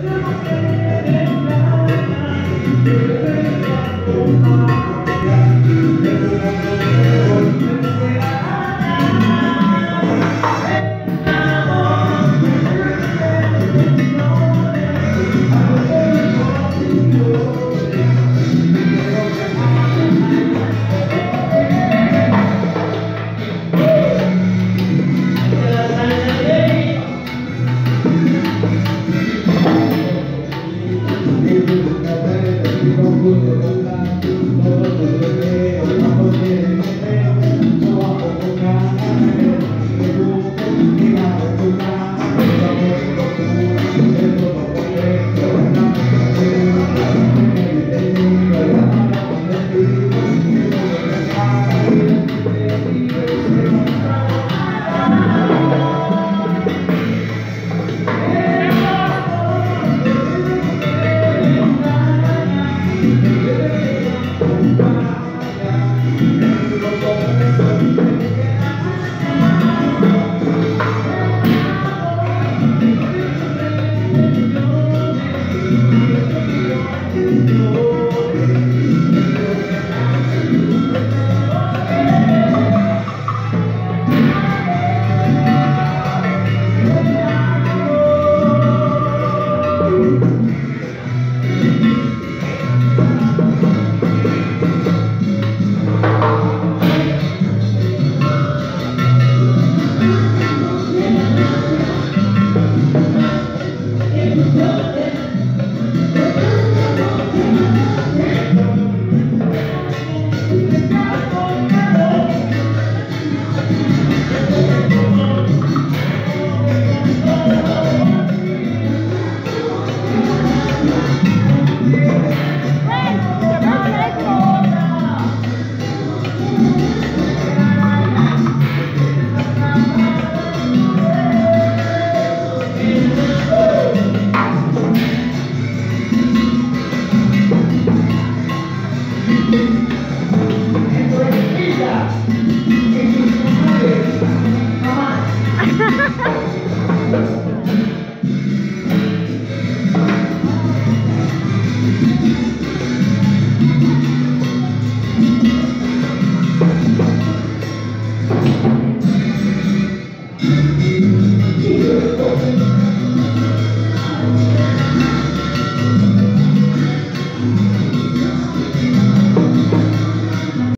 You. Yeah.